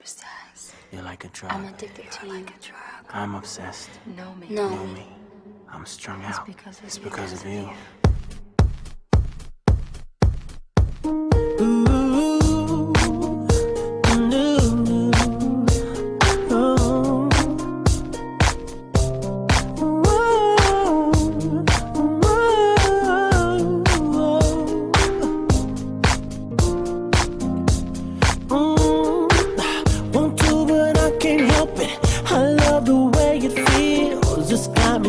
obsessed. You're like a drug. I'm addicted to you. Like a drug. I'm obsessed. Know me. Know, me. I'm strung it's out. Because it's because of you. Because of you.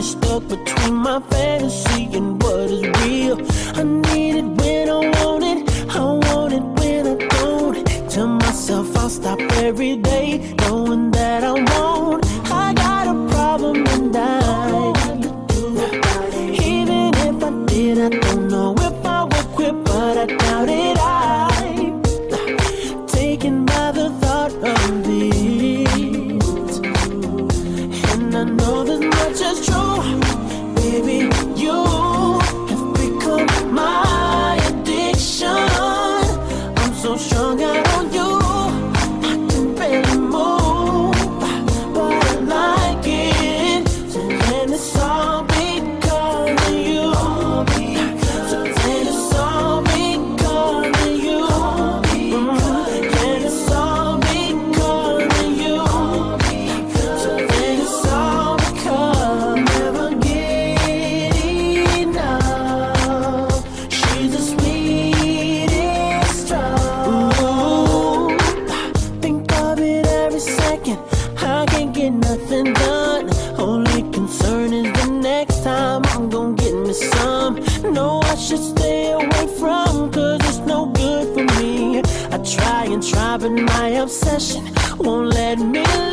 stuck between my fingers just is true. nothing done. Only concern is the next time I'm gonna get me some. No, I should stay away from, cause it's no good for me. I try and try, but my obsession won't let me